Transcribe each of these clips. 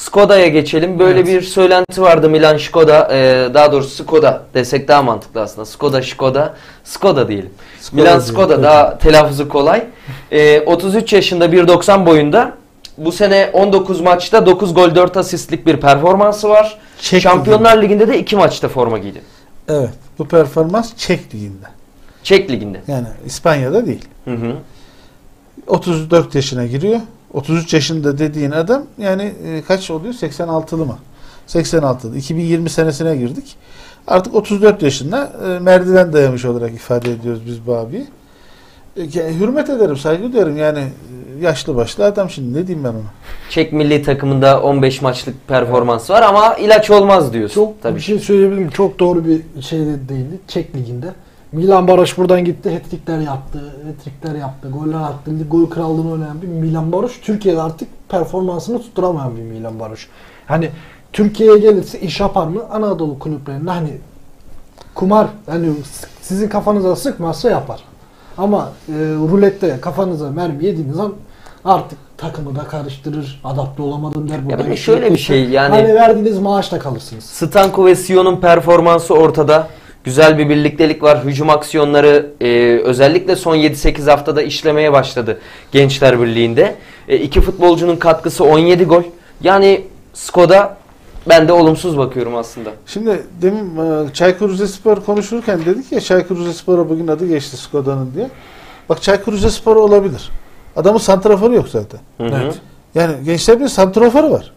Skoda'ya geçelim. Böyle bir söylenti vardı Milan Skoda, e, daha doğrusu Skoda desek daha mantıklı aslında. Skoda, Skoda, Skoda diyelim. Skoda Milan diyelim, Skoda peki. daha telaffuzu kolay. E, 33 yaşında 1.90 boyunda. Bu sene 19 maçta 9 gol 4 asistlik bir performansı var. Çek Şampiyonlar Ligi'nde de 2 maçta forma giydi. Evet. Bu performans Çek liginde. Çek Ligi'nde. Yani İspanya'da değil. Hı hı. 34 yaşına giriyor. 33 yaşında dediğin adam yani e, kaç oluyor? 86'lı mı? 86'lı. 2020 senesine girdik. Artık 34 yaşında e, merdiven dayamış olarak ifade ediyoruz biz bu abiyi. E, hürmet ederim, saygı duyarım. Yani yaşlı başlı adam şimdi ne diyeyim ben ona? Çek milli takımında 15 maçlık performansı var ama ilaç olmaz diyorsun. Çok Tabii. bir şey söyleyebilir miyim? Çok doğru bir şey de değildi. Çek liginde. Milan Baroş buradan gitti. Hat-trickler yaptı. Hat-trickler yaptı. Goller attı. Gol krallığını oynayan bir Milan Baroş. Türkiye'de artık performansını tutturamayan bir Milan Baroş. Hani Türkiye'ye gelirse iş yapar mı? Anadolu kulüplerinde hani kumar hani sizin kafanıza sıkmazsa yapar. Ama e, rulette kafanıza mermi yediğiniz an artık takımı da karıştırır. Adapte olamadım der. bir de buradan şöyle bir şey, yani- Hani verdiğiniz maaşla kalırsınız. Stanko ve Sion'un performansı ortada. Güzel bir birliktelik var. Hücum aksiyonları e, özellikle son 7-8 haftada işlemeye başladı Gençler Birliği'nde. E, iki futbolcunun katkısı 17 gol. Yani Skoda ben de olumsuz bakıyorum aslında. Şimdi demin e, Çaykur Rizespor konuşurken dedik ya Çaykur Rizespor'a bugün adı geçti Skoda'nın diye. Bak Çaykur Rizespor olabilir. Adamın santraforu yok zaten. Hı hı. Evet. Yani gençler bir santraforu var.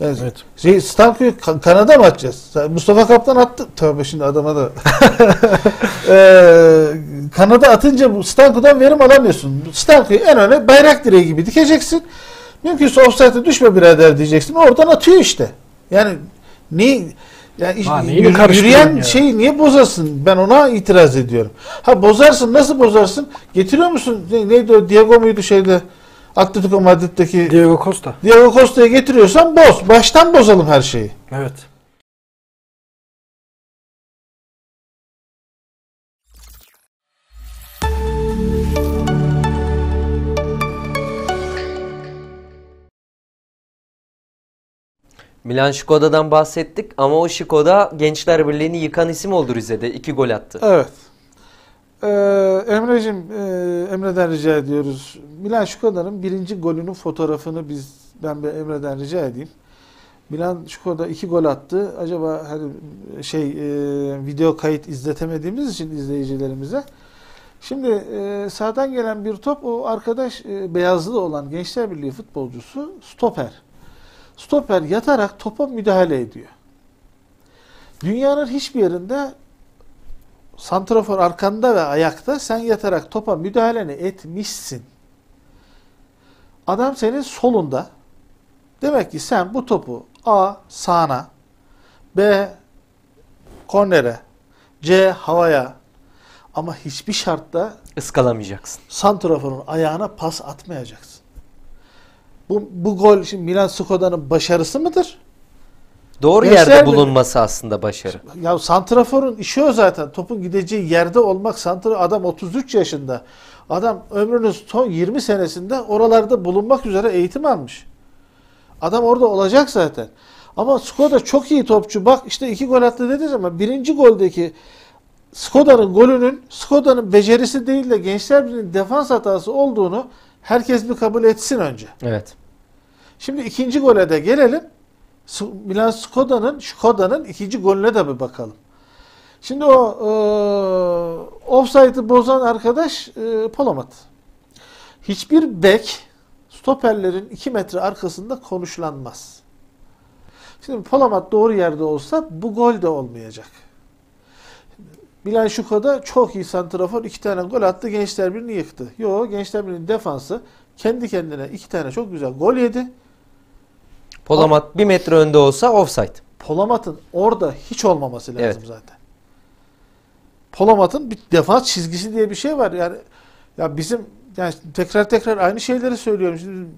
Yani Evet. şey, Stanko'yu ka- Kanada mı atacağız? Mustafa Kaptan attı. Tövbe şimdi adama da. Eee Kanada atınca bu Stanko'dan verim alamıyorsun. Stanko'yu en öne bayrak direği gibi dikeceksin. Mümkünse offside'e düşme birader diyeceksin. Oradan atıyor işte. Yani niye yani Ha, yürü- yürüyen ya? şeyi niye bozarsın? Ben ona itiraz ediyorum. Ha bozarsın nasıl bozarsın? Getiriyor musun? Ne- Neydi o Diego muydu şeyde Atletico Madrid'deki Diego Costa. Diego Costa'yı getiriyorsan boz. Baştan bozalım her şeyi. Evet. Milan Skoda'dan bahsettik ama o Skoda Gençler Birliği'ni yıkan isim oldu Rize'de. 2 gol attı. Evet. Ee, Emre'cim, e, Emre'den rica ediyoruz. Milan Şkoda'nın birinci golünün fotoğrafını biz ben bir Emre'den rica edeyim. Milan Şkoda iki gol attı. Acaba hani şey e, video kayıt izletemediğimiz için izleyicilerimize. Şimdi e, sağdan gelen bir top o arkadaş e, beyazlı olan Gençler Birliği futbolcusu stoper. Stoper yatarak topa müdahale ediyor. Dünyanın hiçbir yerinde santrafor arkanda ve ayakta sen yatarak topa müdahaleni etmişsin. Adam senin solunda. Demek ki sen bu topu A sağına, B kornere, C havaya ama hiçbir şartta Iskalamayacaksın. santraforun ayağına pas atmayacaksın. Bu, bu gol şimdi Milan Skoda'nın başarısı mıdır? Doğru Gençler yerde bulunması aslında başarı. Ya santraforun işi o zaten. Topun gideceği yerde olmak. Santra adam 33 yaşında. Adam ömrünün son 20 senesinde oralarda bulunmak üzere eğitim almış. Adam orada olacak zaten. Ama Skoda çok iyi topçu. Bak işte iki gol attı dediniz ama birinci goldeki Skoda'nın golünün Skoda'nın becerisi değil de Gençler Birliği'nin defans hatası olduğunu herkes bir kabul etsin önce. Evet. Şimdi ikinci gole de gelelim. Milan Skoda'nın Skoda'nın ikinci golüne de bir bakalım. Şimdi o e, offside'ı bozan arkadaş e, Polamat. Hiçbir bek stoperlerin 2 metre arkasında konuşlanmaz. Şimdi Polamat doğru yerde olsa bu gol de olmayacak. Milan Şuko'da çok iyi santrafor iki tane gol attı. Gençler Birliği'ni yıktı. Yo Gençler Birliği'nin defansı kendi kendine iki tane çok güzel gol yedi. Polamat bir metre önde olsa offside. Polamat'ın orada hiç olmaması lazım Evet. zaten. Polamat'ın bir defans çizgisi diye bir şey var. Yani ya bizim yani tekrar tekrar aynı şeyleri söylüyorum. Şimdi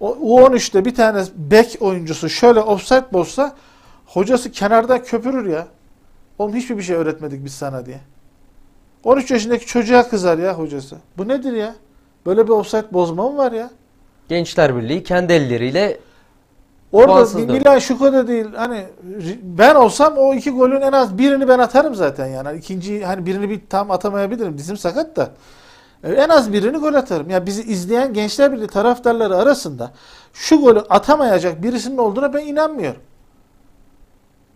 o U13'te bir tane bek oyuncusu şöyle offside bozsa hocası kenarda köpürür ya. Oğlum hiçbir bir şey öğretmedik biz sana diye. 13 yaşındaki çocuğa kızar ya hocası. Bu nedir ya? Böyle bir offside bozma mı var ya? Gençler Birliği kendi elleriyle Orada. Milan Şuko'da değil hani ben olsam o iki golün en az birini ben atarım zaten yani. Hani İkinci hani birini bir tam atamayabilirim. Dizim sakat da. E, En az birini gol atarım. Ya bizi izleyen Gençler Birliği taraftarları arasında şu golü atamayacak birisinin olduğuna ben inanmıyorum.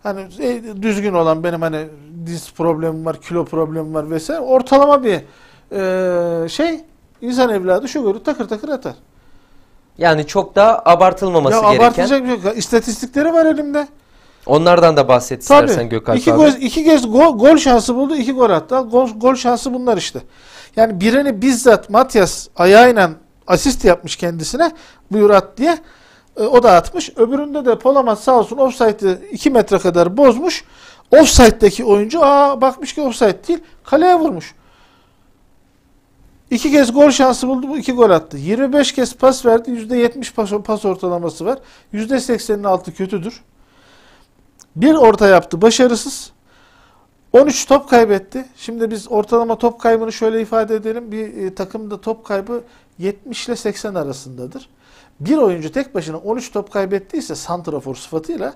Hani e, düzgün olan benim hani diz problemim var, kilo problemim var vesaire. Ortalama bir e, şey insan evladı şu golü takır takır atar. Yani çok da abartılmaması ya gereken. abartacak bir şey. İstatistikleri var elimde. Onlardan da bahset Tabii. istersen Gökalp iki abi. Gol, iki kez gol, gol şansı buldu, iki gol attı. Gol, gol şansı bunlar işte. Yani birini bizzat Matias ayağıyla asist yapmış kendisine. Buyur at diye. E, o da atmış. Öbüründe de Polamat sağ olsun offside'ı 2 metre kadar bozmuş. Offside'deki oyuncu aa bakmış ki offside değil. Kaleye vurmuş. İki kez gol şansı buldu. Bu iki gol attı. 25 kez pas verdi. %70 pas, pas ortalaması var. %80'in altı kötüdür. Bir orta yaptı. Başarısız. 13 top kaybetti. Şimdi biz ortalama top kaybını şöyle ifade edelim. Bir e, takımda top kaybı 70 ile 80 arasındadır. Bir oyuncu tek başına 13 top kaybettiyse santrafor sıfatıyla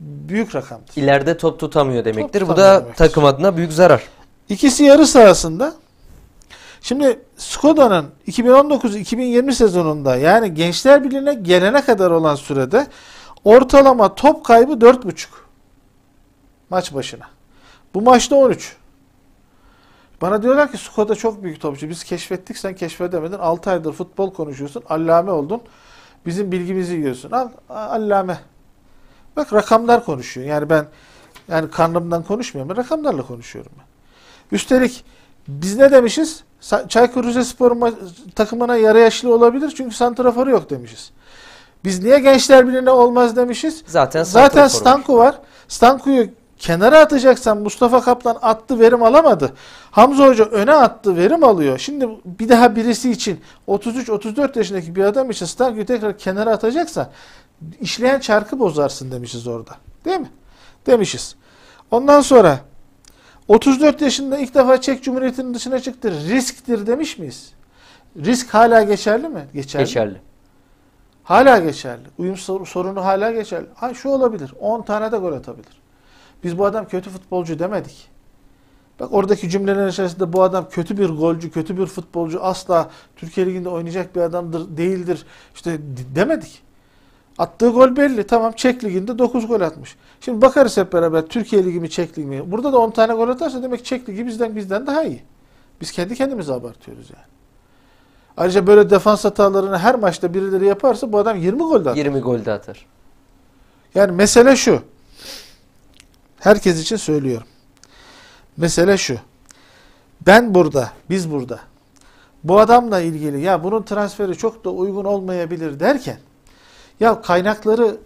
büyük rakamdır. İleride top tutamıyor demektir. Bu tutamıyor da demektir. takım adına büyük zarar. İkisi yarı sahasında. Şimdi Skoda'nın 2019-2020 sezonunda yani Gençler Birliği'ne gelene kadar olan sürede ortalama top kaybı 4.5 maç başına. Bu maçta 13. Bana diyorlar ki Skoda çok büyük topçu. Biz keşfettik sen keşfedemedin. 6 aydır futbol konuşuyorsun. Allame oldun. Bizim bilgimizi yiyorsun. Al allame. Bak rakamlar konuşuyor. Yani ben yani karnımdan konuşmuyorum. Rakamlarla konuşuyorum ben. Üstelik biz ne demişiz? Çaykur Rizespor takımına yarı yaşlı olabilir çünkü santraforu yok demişiz. Biz niye Gençler Birliği'ne olmaz demişiz? Zaten Zaten. Stanku var. Stanku'yu kenara atacaksan Mustafa Kaplan attı verim alamadı. Hamza Hoca öne attı verim alıyor. Şimdi bir daha birisi için 33-34 yaşındaki bir adam için Stanku'yu tekrar kenara atacaksan işleyen çarkı bozarsın demişiz orada. Değil mi? Demişiz. Ondan sonra 34 yaşında ilk defa Çek Cumhuriyeti'nin dışına çıktı. Risktir demiş miyiz? Risk hala geçerli mi? Geçerli. Geçerli. Hala geçerli. Uyum sor- sorunu hala geçerli. Ha şu olabilir. 10 tane de gol atabilir. Biz bu adam kötü futbolcu demedik. Bak oradaki cümlelerin içerisinde bu adam kötü bir golcü, kötü bir futbolcu, asla Türkiye Ligi'nde oynayacak bir adamdır, değildir. İşte demedik. Attığı gol belli. Tamam Çek Ligi'nde 9 gol atmış. Şimdi bakarız hep beraber Türkiye Ligi mi Çek Ligi mi? Burada da 10 tane gol atarsa demek Çek Ligi bizden bizden daha iyi. Biz kendi kendimize abartıyoruz yani. Ayrıca böyle defans hatalarını her maçta birileri yaparsa bu adam 20 gol de atar. 20 gol de atar. Yani mesele şu. Herkes için söylüyorum. Mesele şu. Ben burada, biz burada. Bu adamla ilgili ya bunun transferi çok da uygun olmayabilir derken ya kaynakları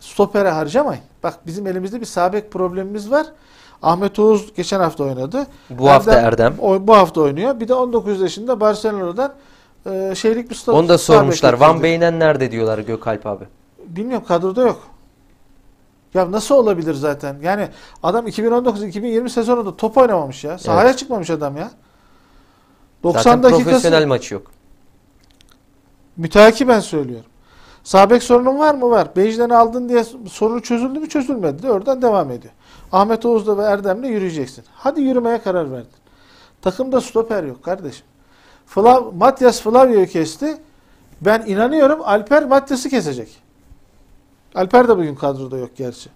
stopere harcamayın. Bak bizim elimizde bir sabek problemimiz var. Ahmet Oğuz geçen hafta oynadı. Bu hafta Erdem. o- bu hafta oynuyor. Bir de 19 yaşında Barcelona'dan e, şeylik bir stop. Onu da sormuşlar. Van Beynen nerede diyorlar Gökalp abi. Bilmiyorum kadroda yok. Ya nasıl olabilir zaten? Yani adam 2019-2020 sezonunda top oynamamış ya. Sahaya çıkmamış adam ya. 90 Zaten dakikası profesyonel maçı yok. müteakiben söylüyorum. Sabek sorunun var mı? Var. Bejden aldın diye sorunu çözüldü mü? Çözülmedi de oradan devam ediyor. Ahmet Oğuz'la ve Erdem'le yürüyeceksin. Hadi yürümeye karar verdin. Takımda stoper yok kardeşim. Flav, Matias Flavio'yu kesti. Ben inanıyorum Alper Matias'ı kesecek. Alper de bugün kadroda yok gerçi.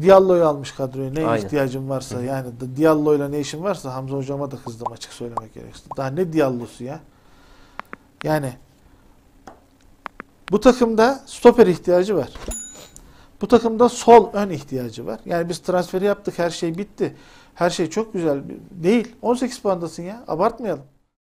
Diallo'yu almış kadroya. Ne Aynen. ihtiyacım varsa yani Diallo'yla ne işim varsa Hamza hocama da kızdım açık söylemek gerekirse. Daha ne Diallo'su ya? Yani bu takımda stoper ihtiyacı var. Bu takımda sol ön ihtiyacı var. Yani biz transferi yaptık her şey bitti. Her şey çok güzel. Değil. 18 puandasın ya. Abartmayalım.